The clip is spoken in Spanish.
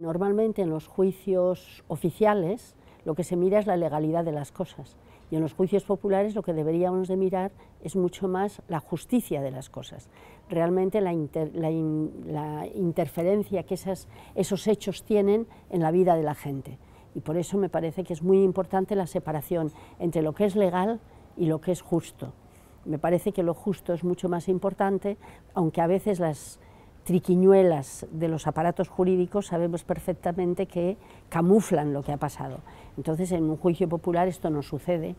Normalmente en los juicios oficiales lo que se mira es la legalidad de las cosas y en los juicios populares lo que deberíamos de mirar es mucho más la justicia de las cosas, realmente la, interferencia que esos hechos tienen en la vida de la gente. Y por eso me parece que es muy importante la separación entre lo que es legal y lo que es justo. Me parece que lo justo es mucho más importante, aunque a veces las triquiñuelas de los aparatos jurídicos sabemos perfectamente que camuflan lo que ha pasado. Entonces, en un juicio popular esto no sucede